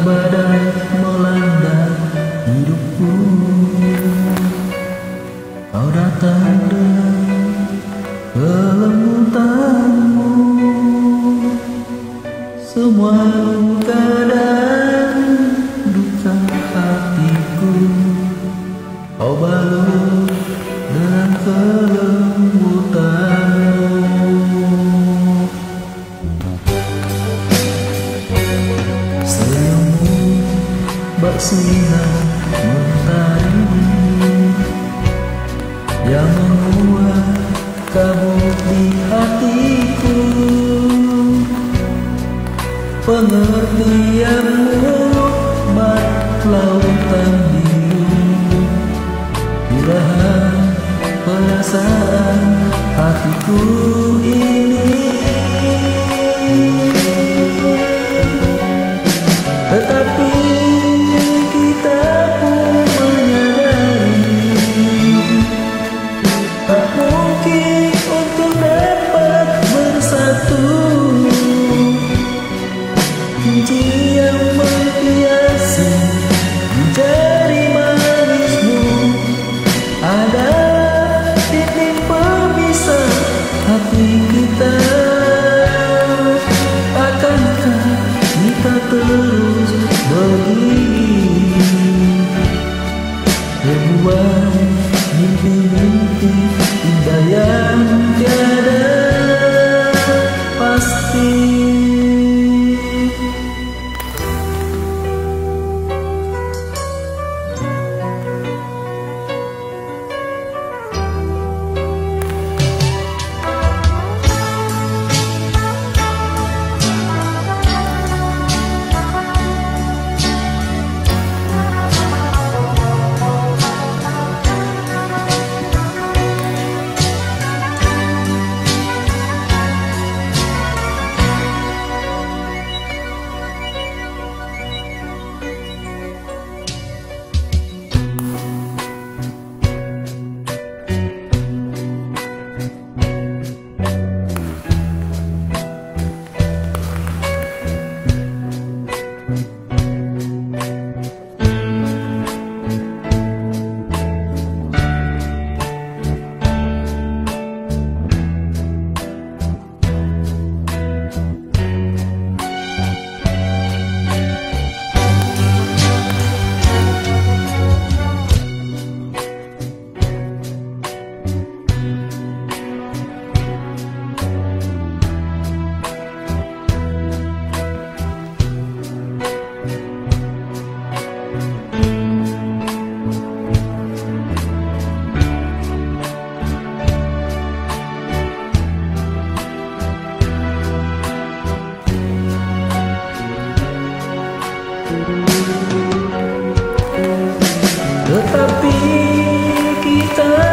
badai melanda hidupku Kau datang dengan kelembutanmu. Semua keadaan duka hatiku Kau balut bersinar mentari Yang membuat kabut di hatiku. Pengertianmu bat lautan biru Belahan perasaan hatiku Tapi kita